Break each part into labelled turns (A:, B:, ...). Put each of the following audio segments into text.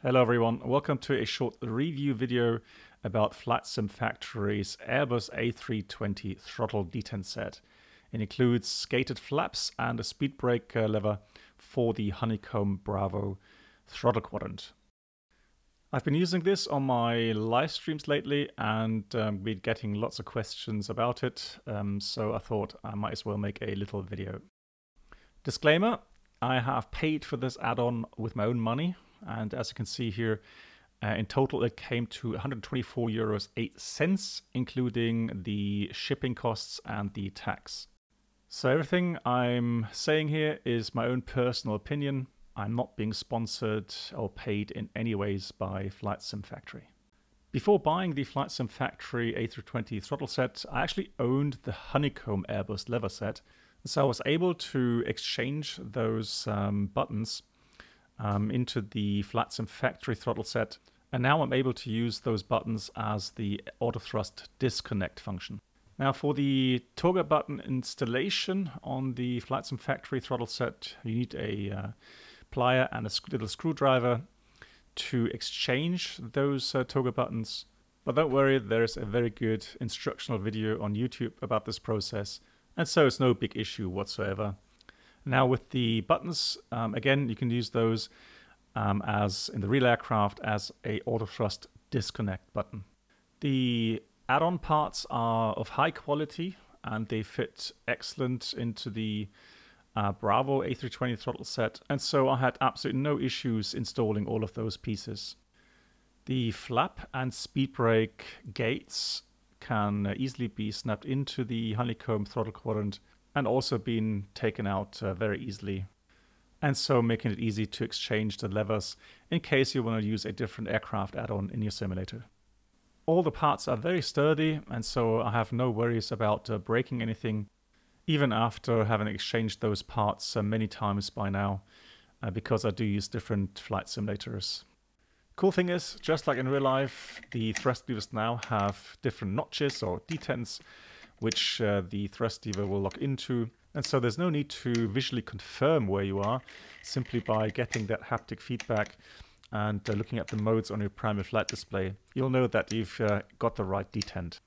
A: Hello everyone, welcome to a short review video about Flight Sim Factory's Airbus A320 throttle detent set. It includes gated flaps and a speed brake lever for the Honeycomb Bravo throttle quadrant. I've been using this on my live streams lately and um, been getting lots of questions about it, um, so I thought I might as well make a little video. Disclaimer, I have paid for this add-on with my own money, and as you can see here, uh, in total it came to 124 euros 8 cents, including the shipping costs and the tax. So everything I'm saying here is my own personal opinion. I'm not being sponsored or paid in any ways by Flight Sim Factory. Before buying the Flight Sim Factory A320 throttle set, I actually owned the Honeycomb Airbus lever set. So I was able to exchange those um, buttons um, into the Flight Sim Factory throttle set. And now I'm able to use those buttons as the auto thrust disconnect function. Now for the toggle button installation on the Flight Sim Factory throttle set, you need a uh, plier and a little screwdriver to exchange those uh, toggle buttons. But don't worry, there's a very good instructional video on YouTube about this process, and so it's no big issue whatsoever. Now with the buttons, um, again, you can use those um, as in the real aircraft as a auto thrust disconnect button. The add-on parts are of high quality and they fit excellent into the uh, Bravo A320 throttle set, and so I had absolutely no issues installing all of those pieces. The flap and speed brake gates can easily be snapped into the honeycomb throttle quadrant and also been taken out uh, very easily. And so making it easy to exchange the levers in case you want to use a different aircraft add-on in your simulator. All the parts are very sturdy and so I have no worries about uh, breaking anything even after having exchanged those parts uh, many times by now, uh, because I do use different flight simulators. Cool thing is, just like in real life, the thrust levers now have different notches or detents, which uh, the thrust lever will lock into. And so there's no need to visually confirm where you are, simply by getting that haptic feedback and uh, looking at the modes on your primary flight display. You'll know that you've uh, got the right detent.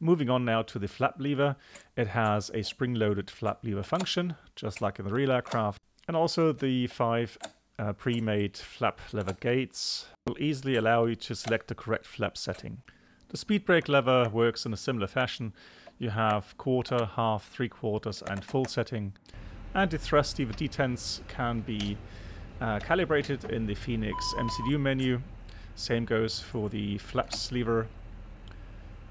A: Moving on now to the flap lever. It has a spring-loaded flap lever function, just like in the real aircraft. And also the five uh, pre-made flap lever gates will easily allow you to select the correct flap setting. The speed brake lever works in a similar fashion. You have quarter, half, three quarters and full setting. And the thrust lever detents can be uh, calibrated in the Fenix MCDU menu. Same goes for the flaps lever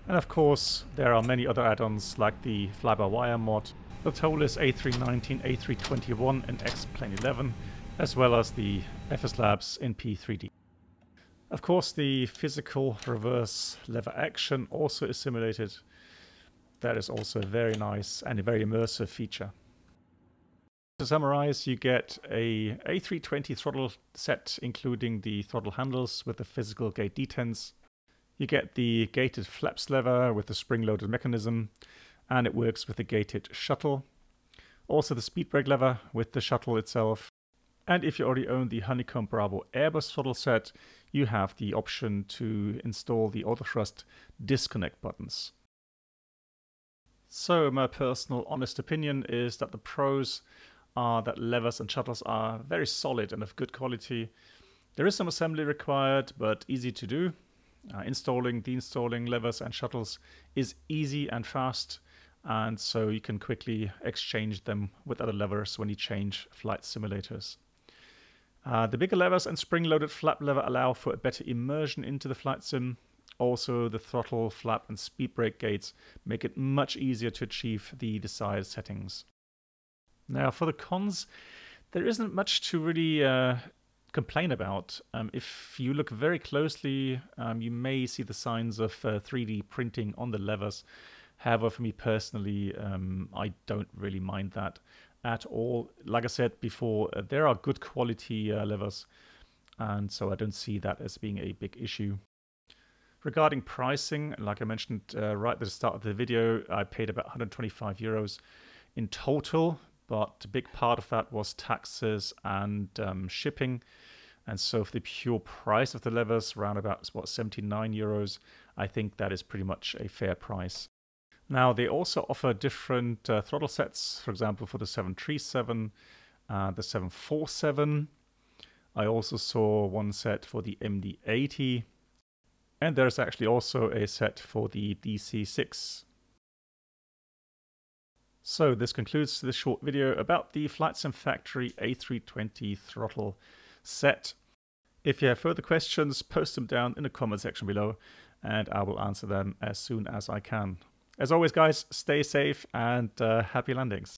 A: and of course, there are many other add-ons like the fly-by-wire mod, the ToLiss A319, A321 and X-Plane 11, as well as the FS Labs NP3D. Of course, the physical reverse lever action also is simulated. That is also a very nice and a very immersive feature. To summarize, you get a A320 throttle set, including the throttle handles with the physical gate detents, you get the gated flaps lever with the spring-loaded mechanism, and it works with the gated shuttle. Also the speed brake lever with the shuttle itself. And if you already own the Honeycomb Bravo Airbus throttle set, you have the option to install the auto thrust disconnect buttons. So my personal honest opinion is that the pros are that levers and shuttles are very solid and of good quality. There is some assembly required, but easy to do. Uh, installing, deinstalling levers and shuttles is easy and fast, and so you can quickly exchange them with other levers when you change flight simulators. Uh, the bigger levers and spring-loaded flap lever allow for a better immersion into the flight sim. Also, the throttle, flap, and speed brake gates make it much easier to achieve the desired settings. Now, for the cons, there isn't much to really uh, complain about. Um, if you look very closely, um, you may see the signs of uh, 3D printing on the levers. However, for me personally, um, I don't really mind that at all. Like I said before, uh, there are good quality uh, levers, and so I don't see that as being a big issue. Regarding pricing, like I mentioned uh, right at the start of the video, I paid about 125 euros in total, but a big part of that was taxes and um, shipping. And so for the pure price of the levers, around about what 79 euros, I think that is pretty much a fair price. Now they also offer different uh, throttle sets, for example, for the 737, uh, the 747. I also saw one set for the MD80, and there's actually also a set for the DC6. So this concludes this short video about the Flight Sim Factory A320 throttle set. If you have further questions, post them down in the comment section below and I will answer them as soon as I can. As always, guys, stay safe and uh, happy landings.